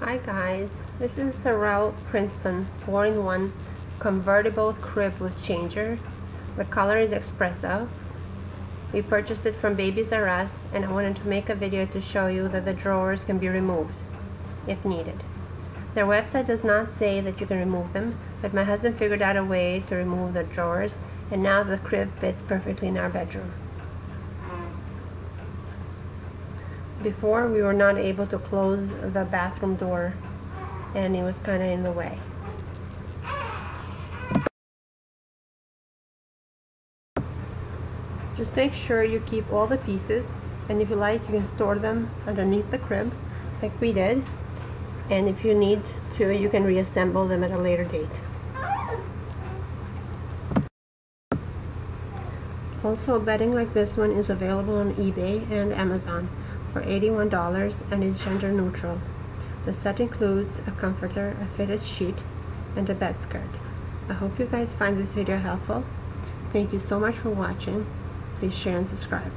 Hi guys, this is Sorelle Princeton 4-in-1 convertible crib with changer. The color is espresso. We purchased it from Babies R Us and I wanted to make a video to show you that the drawers can be removed if needed. Their website does not say that you can remove them, but my husband figured out a way to remove the drawers and now the crib fits perfectly in our bedroom. Before we were not able to close the bathroom door and it was kind of in the way. Just make sure you keep all the pieces and if you like you can store them underneath the crib like we did and if you need to you can reassemble them at a later date. Also bedding like this one is available on eBay and Amazon for $81 and is gender neutral. The set includes a comforter, a fitted sheet, and a bed skirt. I hope you guys find this video helpful. Thank you so much for watching. Please share and subscribe.